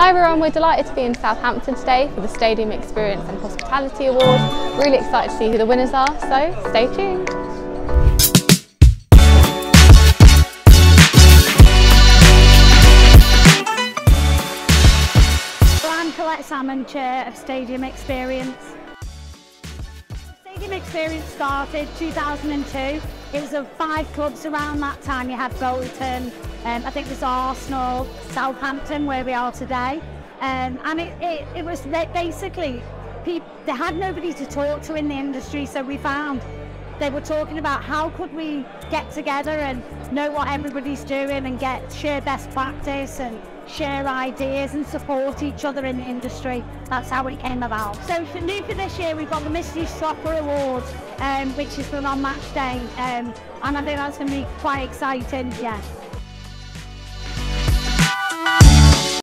Hi everyone, we're delighted to be in Southampton today for the Stadium Experience and Hospitality Award. Really excited to see who the winners are, so stay tuned. I'm Colette Salmon, Chair of Stadium Experience. Stadium Experience started 2002. It was of five clubs around that time. You had Bolton, um, I think there's Arsenal, Southampton, where we are today. Um, and it, it, it was basically, people, they had nobody to talk to in the industry, so we found they were talking about how could we get together and know what everybody's doing and get share best practice and share ideas and support each other in the industry. That's how it came about. So for new for this year, we've got the Mystery Shopper Awards, um, which is for on match day, um, and I think that's going to be quite exciting. Yeah.